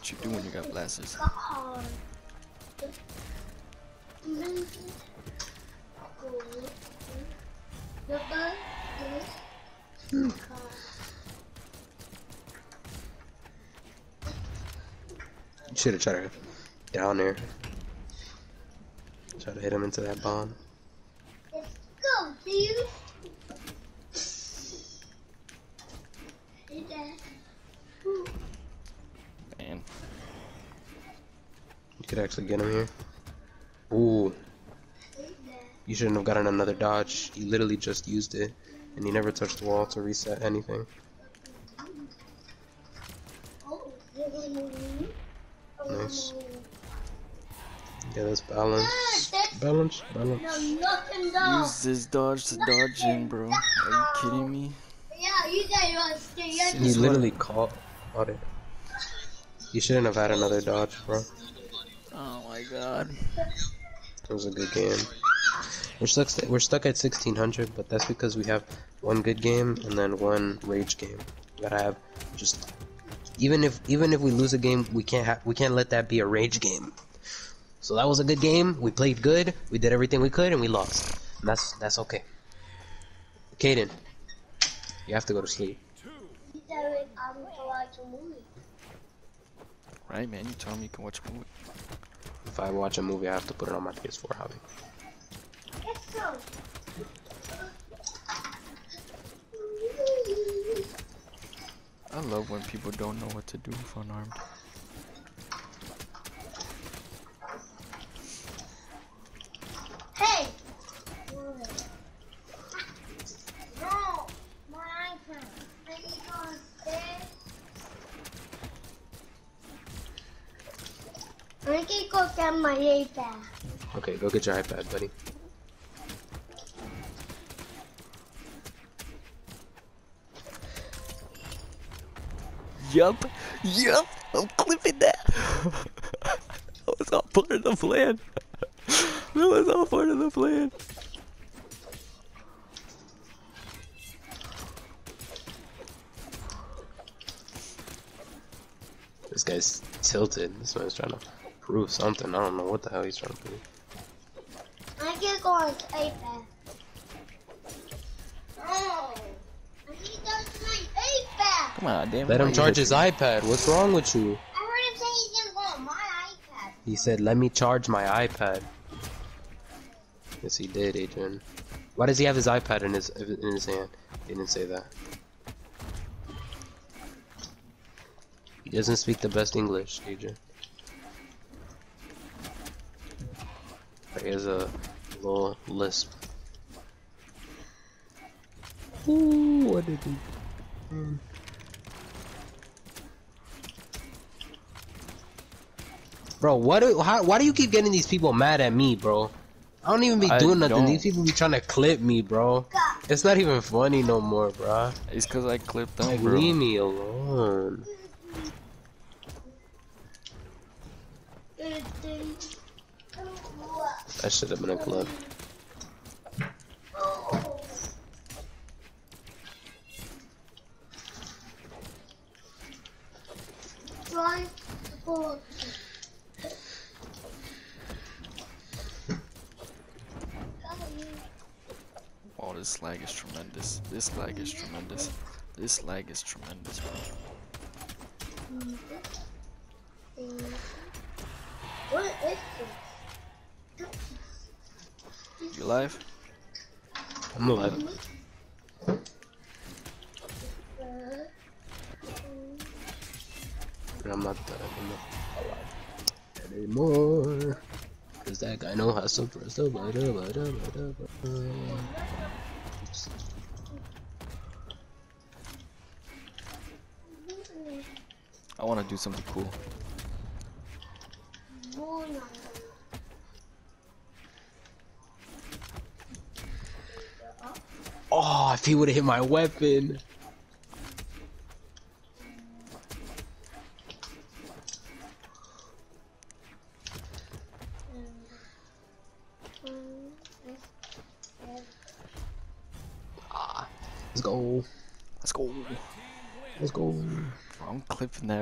What you do when you got blasters? You should have tried to down there. Try to hit him into that bomb. Let's go, dude. Hey, Dad. Ooh, Man, You could actually get him here. Ooh, you shouldn't have gotten another dodge. You literally just used it, and you never touched the wall to reset anything. They're gonna win. Nice. Yeah, that's balance. Balance, balance. no, nothing down. use this dodge to dodge in, bro. Are you kidding me? Yeah, you guys want to stay. Yeah, Since You literally caught, caught it. You shouldn't have had another dodge, bro. Oh my god. It was a good game. We're stuck. We're stuck at 1600, but that's because we have one good game and then one rage game. We gotta have just even if even if we lose a game, we can't have we can't let that be a rage game. So that was a good game. We played good. We did everything we could, and we lost. And that's that's okay. Caden, you have to go to sleep. You said I'm going to watch a movie. Right, man? You tell me you can watch a movie. If I watch a movie, I have to put it on my PS4 hobby. I love when people don't know what to do with unarmed. Hey! No! My iPad. I need to go upstairs. I can go get my iPad. Okay, go get your iPad, buddy. Yup, yup, I'm clipping that. that was all part of the plan. that was all part of the plan. This guy's tilted. This man's trying to prove something. I don't know what the hell he's trying to prove. I can go on iPad. Oh! I need to my iPad! Come on, damn it. Let him charge his iPad. What's wrong with you? I heard him say he's gonna go on my iPad. He said, let me charge my iPad. Yes, he did, Adrian. Why does he have his iPad in his in his hand? He didn't say that. He doesn't speak the best English, Adrian. He has a little lisp. Ooh, what did he? Bro, what? Do, how, why do you keep getting these people mad at me, bro? I don't even be I doing nothing. don't. These people be trying to clip me, bro. It's not even funny no more, bro. It's cause I clipped them, Like, bro. leave me alone. That should have been a clip. Try Oh, this lag is tremendous. This lag is tremendous. This lag is tremendous, bro. What is this? You live? I'm alive. But I'm not that I'm alive anymore. Cause that guy know how to press the button, button, button, button. Oops. I want to do something cool. If he would have hit my weapon. Ah, let's go. Let's go. Let's go. Bro, I'm clipping that